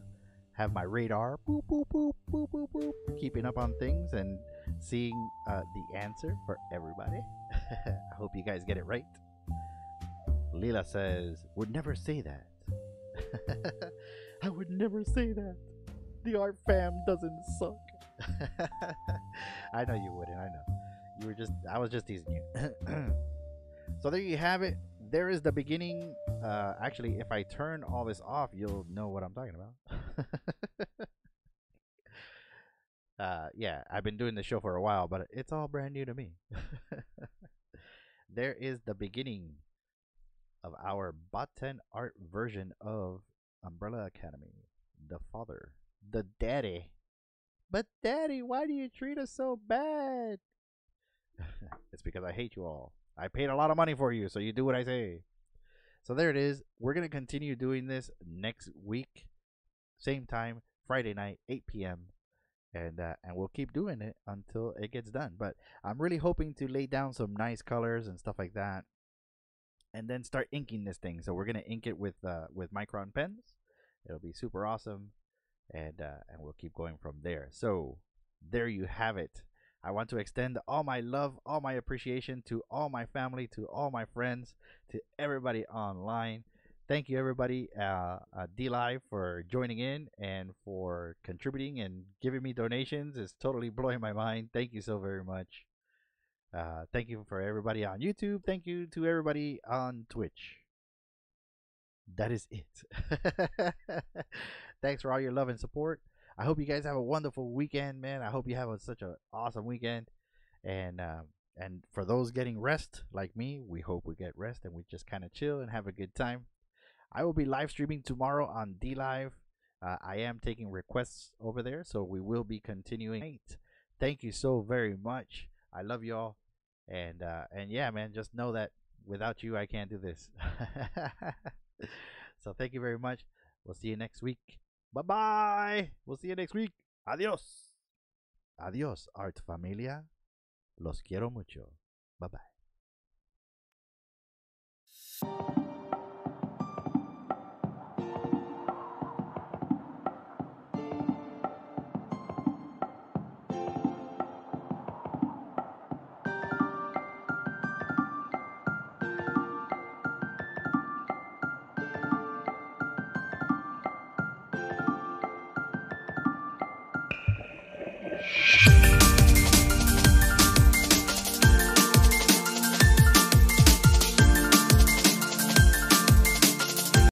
have my radar, boop boop boop boop boop boop, keeping up on things and seeing uh, the answer for everybody. I hope you guys get it right. Leela says, "Would never say that." I would never say that. The art fam doesn't suck. I know you wouldn't. I know. You were just. I was just teasing you. so there you have it. There is the beginning. Uh, actually, if I turn all this off, you'll know what I'm talking about. uh, yeah, I've been doing the show for a while, but it's all brand new to me. there is the beginning of our 10 art version of Umbrella Academy. The father. The daddy. But daddy, why do you treat us so bad? it's because I hate you all. I paid a lot of money for you, so you do what I say. So there it is. We're gonna continue doing this next week, same time, Friday night, 8 p.m. And uh, and we'll keep doing it until it gets done. But I'm really hoping to lay down some nice colors and stuff like that and then start inking this thing. So we're gonna ink it with uh, with micron pens. It'll be super awesome, and uh, and we'll keep going from there. So there you have it. I want to extend all my love, all my appreciation to all my family, to all my friends, to everybody online. Thank you, everybody, uh, uh, DLive, for joining in and for contributing and giving me donations. It's totally blowing my mind. Thank you so very much. Uh, thank you for everybody on YouTube. Thank you to everybody on Twitch. That is it. Thanks for all your love and support. I hope you guys have a wonderful weekend, man. I hope you have a, such an awesome weekend. And uh, and for those getting rest like me, we hope we get rest and we just kind of chill and have a good time. I will be live streaming tomorrow on DLive. Uh, I am taking requests over there, so we will be continuing. Thank you so very much. I love y'all and uh, and yeah, man, just know that without you, I can't do this. so thank you very much. We'll see you next week. Bye bye. We'll see you next week. Adios. Adios, Art Familia. Los quiero mucho. Bye bye.